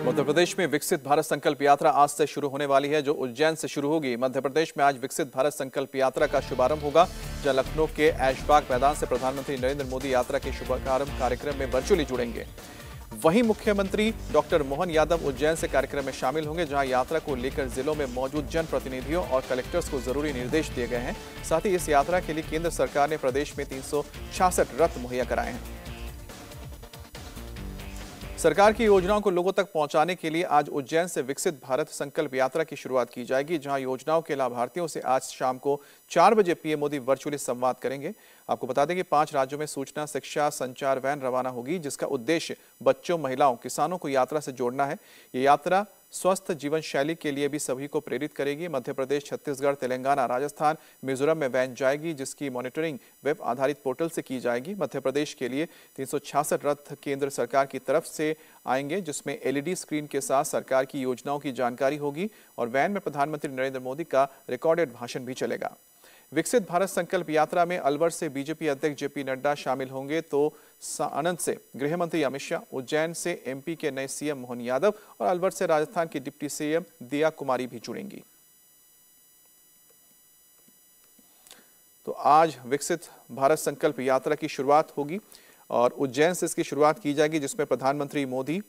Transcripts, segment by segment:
मध्य प्रदेश में विकसित भारत संकल्प यात्रा आज से शुरू होने वाली है, जो उज्जैन से शुरू होगी। मध्य प्रदेश में आज विकसित भारत संकल्प यात्रा का शुभारंभ होगा, जहाँ लखनऊ के ऐशबाग मैदान से प्रधानमंत्री नरेंद्र मोदी यात्रा के शुभारंभ कार्यक्रम में वर्चुअली जुड़ेंगे। वहीं मुख्यमंत्री डॉक्टर मोहन यादव उज्जैन से कार्यक्रम में शामिल होंगे, जहाँ यात्रा को लेकर जिलों में मौजूद जनप्रतिनिधियों और कलेक्टर्स को ज़रूरी निर्देश दिए गए हैं। साथ ही इस यात्रा के लिए केंद्र सरकार ने प्रदेश में तीन सौ छियासठ रथ मुहैया कराए हैं। सरकार की योजनाओं को लोगों तक पहुँचाने के लिए आज उज्जैन से विकसित भारत संकल्प यात्रा की शुरुआत की जाएगी, जहाँ योजनाओं के लाभार्थियों से आज शाम को चार बजे पीएम मोदी वर्चुअली संवाद करेंगे। आपको बता दें कि पाँच राज्यों में सूचना, शिक्षा, संचार वैन रवाना होगी, जिसका उद्देश्य बच्चों, महिलाओं, किसानों को यात्रा से जोड़ना है। ये यात्रा स्वस्थ जीवन शैली के लिए भी सभी को प्रेरित करेगी मध्य प्रदेश छत्तीसगढ़, तेलंगाना, राजस्थान, मिजोरम में वैन जाएगी, जिसकी मॉनिटरिंग वेब आधारित पोर्टल से की जाएगी। मध्य प्रदेश के लिए तीन सौ छियासठ रथ केंद्र सरकार की तरफ़ से आएँगे, जिसमें एलईडी स्क्रीन के साथ सरकार की योजनाओं की जानकारी होगी और वैन में प्रधानमंत्री नरेंद्र मोदी का रिकॉर्डेड भाषण भी चलेगा। विकसित भारत संकल्प यात्रा में अलवर से बीजेपी अध्यक्ष जेपी नड्डा शामिल होंगे तो सानंद से गृह मंत्री अमित शाह, उज्जैन से एमपी के नए सीएम मोहन यादव और अलवर से राजस्थान की डिप्टी सीएम दिया कुमारी भी जुड़ेंगी। तो आज विकसित भारत संकल्प यात्रा की शुरुआत होगी और उज्जैन से इसकी शुरुआत की जाएगी, जिसमें प्रधानमंत्री मोदी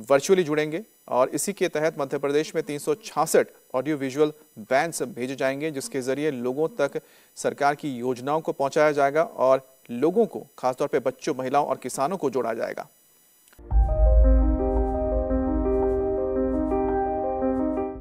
वर्चुअली जुड़ेंगे और इसी के तहत मध्य प्रदेश में तीन सौ छियासठ ऑडियो विजुअल बैंस भेजे जाएँगे, जिसके ज़रिए लोगों तक सरकार की योजनाओं को पहुँचाया जाएगा और लोगों को, खासतौर पर बच्चों, महिलाओं और किसानों को जोड़ा जाएगा।